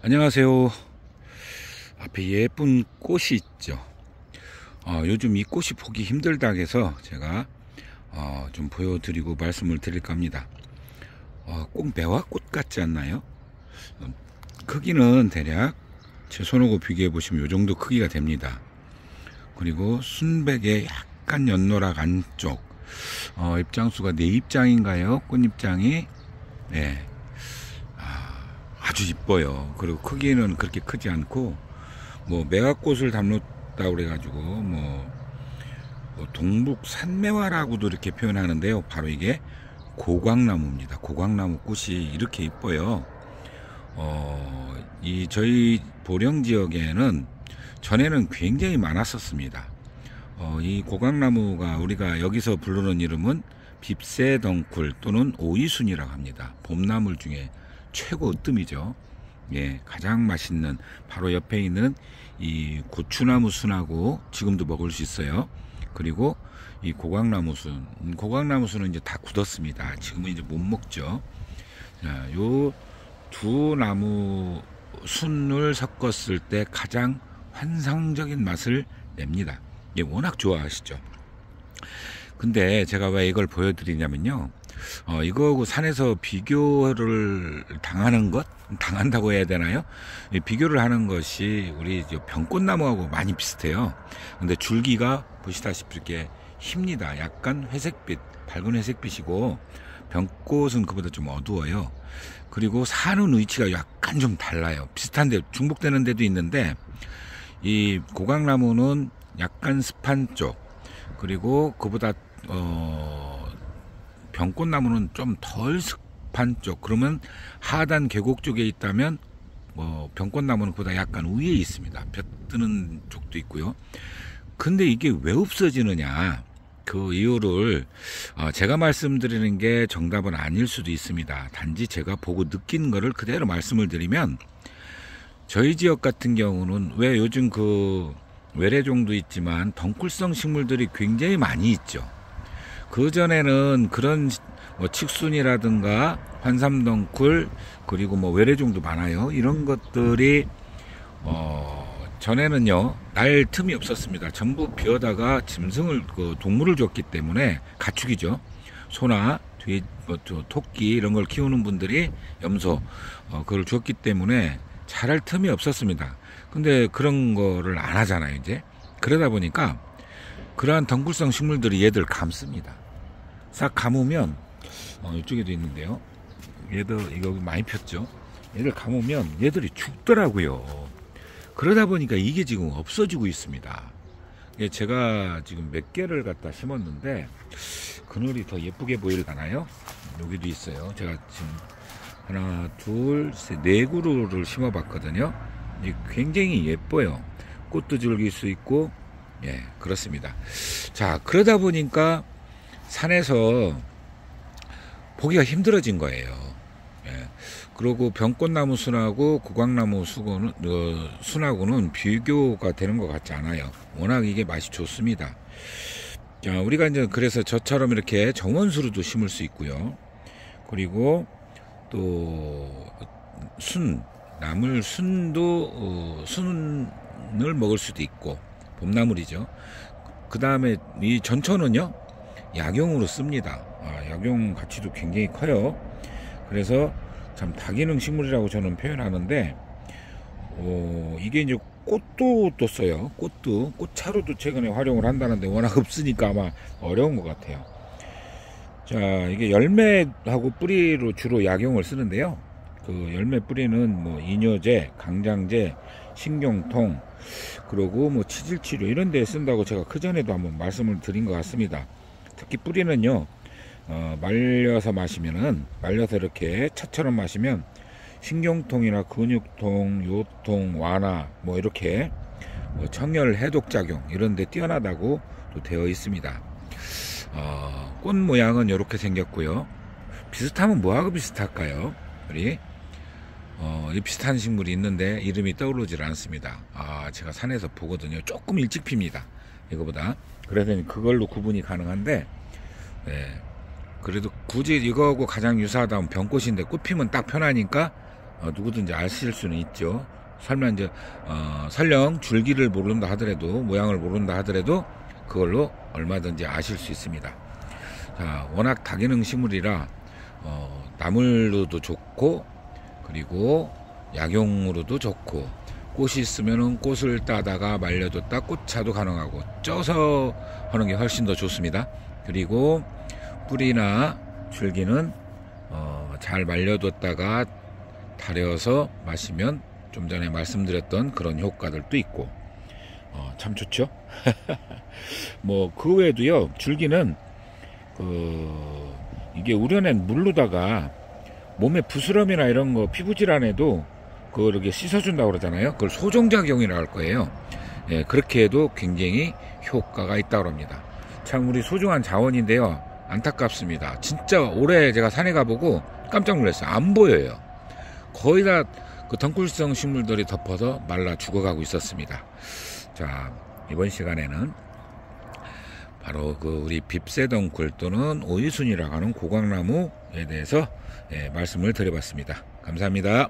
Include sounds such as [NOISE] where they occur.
안녕하세요. 앞에 예쁜 꽃이 있죠. 어, 요즘 이 꽃이 보기 힘들다 해서 제가 어, 좀 보여드리고 말씀을 드릴까 합니다. 어, 꼭 매화꽃 같지 않나요? 음, 크기는 대략 제 손하고 비교해 보시면 이 정도 크기가 됩니다. 그리고 순백의 약간 연노락 안쪽 어, 입장수가 네 입장인가요? 꽃 입장이 네. 아, 아주 이뻐요. 그리고 크기는 그렇게 크지 않고 뭐 매화꽃을 담았다 그래가지고 뭐, 뭐 동북 산매화라고도 이렇게 표현하는데요. 바로 이게 고광나무입니다. 고광나무 꽃이 이렇게 이뻐요. 어, 이 저희 보령 지역에는 전에는 굉장히 많았었습니다. 어, 이 고강나무가 우리가 여기서 부르는 이름은 빕새덩쿨 또는 오이순이라고 합니다. 봄나물 중에 최고 으뜸이죠. 예, 가장 맛있는 바로 옆에 있는 이 고추나무 순하고 지금도 먹을 수 있어요. 그리고 이 고강나무 순, 고강나무 순은 이제 다 굳었습니다. 지금은 이제 못 먹죠. 자, 요 두 나무 순을 섞었을 때 가장 환상적인 맛을 냅니다. 예, 워낙 좋아하시죠. 근데 제가 왜 이걸 보여드리냐면요. 어, 이거하고 산에서 비교를 당하는 것? 당한다고 해야 되나요? 비교를 하는 것이 우리 병꽃나무하고 많이 비슷해요. 근데 줄기가 보시다시피 이렇게 힙니다. 약간 회색빛, 밝은 회색빛이고, 병꽃은 그보다 좀 어두워요. 그리고 사는 위치가 약간 좀 달라요. 비슷한데 중복되는 데도 있는데, 이 고강나무는 약간 습한 쪽, 그리고 그보다 어, 병꽃나무는 좀 덜 습한 쪽. 그러면 하단 계곡 쪽에 있다면 뭐 병꽃나무는 그보다 약간 위에 있습니다. 볕 뜨는 쪽도 있고요. 근데 이게 왜 없어지느냐? 그 이유를 어, 제가 말씀드리는 게 정답은 아닐 수도 있습니다. 단지 제가 보고 느낀 거를 그대로 말씀을 드리면 저희 지역 같은 경우는 왜 요즘 그 외래종도 있지만 덩굴성 식물들이 굉장히 많이 있죠. 그 전에는 그런 뭐 칡순이라든가 환삼덩굴 그리고 뭐 외래종도 많아요. 이런 것들이 어 전에는요 날 틈이 없었습니다. 전부 비어다가 짐승을 그 동물을 줬기 때문에 가축이죠. 소나 뒤, 뭐, 토끼 이런 걸 키우는 분들이 염소 어, 그걸 줬기 때문에 잘할 틈이 없었습니다. 근데 그런 거를 안 하잖아요, 이제. 그러다 보니까 그러한 덩굴성 식물들이 얘들 감습니다. 싹 감으면 어, 이쪽에도 있는데요. 얘들 이거 많이 폈죠. 얘들 감으면 얘들이 죽더라고요. 그러다 보니까 이게 지금 없어지고 있습니다. 제가 지금 몇 개를 갖다 심었는데 그늘이 더 예쁘게 보일까나요? 여기도 있어요. 제가 지금 하나, 둘, 셋, 네 그루를 심어봤거든요. 굉장히 예뻐요. 꽃도 즐길 수 있고, 예, 그렇습니다. 자, 그러다 보니까 산에서 보기가 힘들어진 거예요. 예. 그리고 병꽃나무 순하고 구광나무 수고는, 어, 순하고는 비교가 되는 것 같지 않아요. 워낙 이게 맛이 좋습니다. 자, 우리가 이제 그래서 저처럼 이렇게 정원수로도 심을 수 있고요. 그리고 또 순, 나물 순도 어, 순을 먹을 수도 있고 봄나물이죠. 그 다음에 이 전초는요 약용으로 씁니다. 아, 약용 가치도 굉장히 커요. 그래서 참 다기능 식물이라고 저는 표현하는데 어, 이게 이제 꽃도 또 써요. 꽃도 꽃차로도 최근에 활용을 한다는데 워낙 없으니까 아마 어려운 것 같아요. 자 이게 열매하고 뿌리로 주로 약용을 쓰는데요. 그 열매 뿌리는 뭐 이뇨제, 강장제, 신경통, 그리고 뭐 치질 치료 이런 데 쓴다고 제가 그 전에도 한번 말씀을 드린 것 같습니다. 특히 뿌리는요, 어, 말려서 마시면은 말려서 이렇게 차처럼 마시면 신경통이나 근육통, 요통, 완화 뭐 이렇게 뭐 청열 해독 작용 이런 데 뛰어나다고 또 되어 있습니다. 어, 꽃 모양은 이렇게 생겼고요. 비슷하면 뭐하고 비슷할까요? 우리 어, 비슷한 식물이 있는데 이름이 떠오르질 않습니다. 아, 제가 산에서 보거든요. 조금 일찍 핍니다. 이거보다. 그래서 그걸로 구분이 가능한데, 네. 그래도 굳이 이거하고 가장 유사하다면 병꽃인데 꽃 피면 딱 편하니까 어, 누구든지 아실 수는 있죠. 설마 이제 어, 설령 줄기를 모른다 하더라도 모양을 모른다 하더라도 그걸로 얼마든지 아실 수 있습니다. 자, 워낙 다기능 식물이라 어, 나물로도 좋고 그리고 약용으로도 좋고 꽃이 있으면은 꽃을 따다가 말려뒀다 꽃차도 가능하고 쪄서 하는 게 훨씬 더 좋습니다. 그리고 뿌리나 줄기는 어, 잘 말려뒀다가 달여서 마시면 좀 전에 말씀드렸던 그런 효과들도 있고 어, 참 좋죠. [LAUGHS] 뭐 그 외에도요 줄기는 그 이게 우려낸 물로다가 몸에 부스럼이나 이런 거 피부 질환에도 그걸 이렇게 씻어준다고 그러잖아요. 그걸 소종작용이라고 할 거예요. 예, 그렇게 해도 굉장히 효과가 있다고 합니다. 참 우리 소중한 자원인데요. 안타깝습니다. 진짜 올해 제가 산에 가보고 깜짝 놀랐어요. 안 보여요. 거의 다 그 덩굴성 식물들이 덮어서 말라 죽어가고 있었습니다. 자, 이번 시간에는 바로 그 우리 빕새덩굴 또는 오이순이라고 하는 고강나무에 대해서 예, 말씀을 드려봤습니다. 감사합니다.